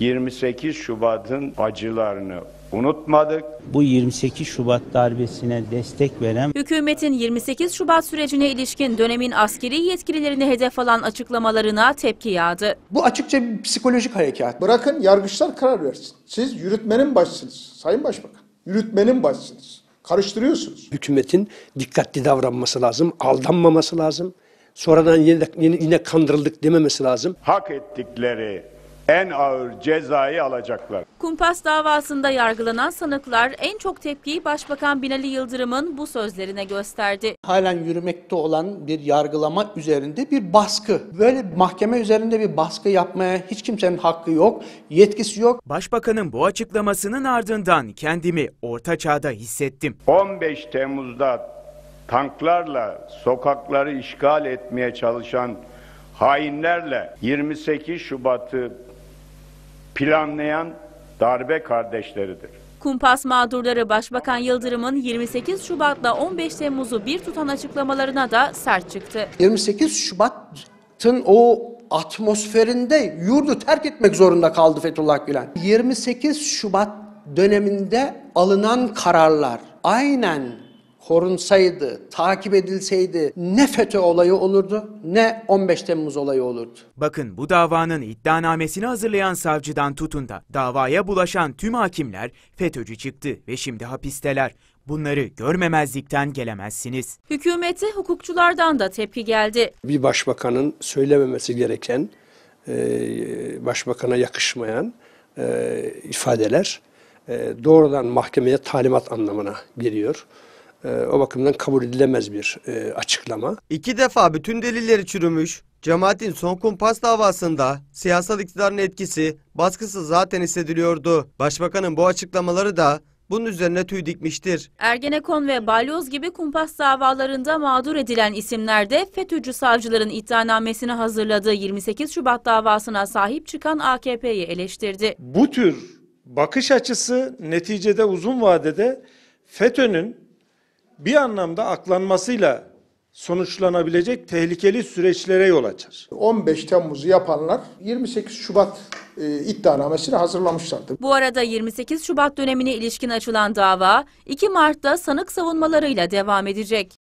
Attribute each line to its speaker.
Speaker 1: 28 Şubat'ın acılarını unutmadık.
Speaker 2: Bu 28 Şubat darbesine destek veren
Speaker 3: Hükümetin 28 Şubat sürecine ilişkin dönemin askeri yetkililerini hedef alan açıklamalarına tepki yağdı.
Speaker 4: Bu açıkça bir psikolojik harekat.
Speaker 5: Bırakın yargıçlar karar versin. Siz yürütmenin başısınız Sayın Başbakan. Yürütmenin başısınız. Karıştırıyorsunuz.
Speaker 6: hükümetin dikkatli davranması lazım, aldanmaması lazım. Sonradan yine, yine, yine kandırıldık dememesi lazım.
Speaker 1: Hak ettikleri en ağır cezayı alacaklar.
Speaker 3: Kumpas davasında yargılanan sanıklar en çok tepkiyi Başbakan Binali Yıldırım'ın bu sözlerine gösterdi.
Speaker 4: Halen yürümekte olan bir yargılama üzerinde bir baskı. Böyle mahkeme üzerinde bir baskı yapmaya hiç kimsenin hakkı yok, yetkisi yok.
Speaker 7: Başbakanın bu açıklamasının ardından kendimi orta çağda hissettim.
Speaker 1: 15 Temmuz'da tanklarla sokakları işgal etmeye çalışan hainlerle 28 Şubat'ı planlayan darbe kardeşleridir.
Speaker 3: Kumpas mağdurları Başbakan Yıldırım'ın 28 Şubat'la 15 Temmuz'u bir tutan açıklamalarına da sert çıktı.
Speaker 4: 28 Şubat'ın o atmosferinde yurdu terk etmek zorunda kaldı Fethullah Gülen. 28 Şubat döneminde alınan kararlar aynen korunsaydı, takip edilseydi ne FETÖ olayı olurdu ne 15 Temmuz olayı olurdu.
Speaker 7: Bakın bu davanın iddianamesini hazırlayan savcıdan tutun da davaya bulaşan tüm hakimler FETÖ'cü çıktı ve şimdi hapisteler. Bunları görmemezlikten gelemezsiniz.
Speaker 3: Hükümete hukukçulardan da tepki geldi.
Speaker 6: Bir başbakanın söylememesi gereken, e, başbakana yakışmayan e, ifadeler e, doğrudan mahkemeye talimat anlamına geliyor. E, o bakımdan kabul edilemez bir e, açıklama.
Speaker 8: İki defa bütün delilleri çürümüş, cemaatin son kumpas davasında siyasal iktidarın etkisi, baskısı zaten hissediliyordu. Başbakanın bu açıklamaları da bunun üzerine tüy dikmiştir.
Speaker 3: Ergenekon ve Balyoz gibi kumpas davalarında mağdur edilen isimler de FETÖ'cü savcıların iddianamesini hazırladığı 28 Şubat davasına sahip çıkan AKP'yi eleştirdi.
Speaker 9: Bu tür bakış açısı neticede uzun vadede FETÖ'nün bir anlamda aklanmasıyla sonuçlanabilecek tehlikeli süreçlere yol açar.
Speaker 5: 15 Temmuz'u yapanlar 28 Şubat e, iddianamesini hazırlamışlardı.
Speaker 3: Bu arada 28 Şubat dönemine ilişkin açılan dava 2 Mart'ta sanık savunmalarıyla devam edecek.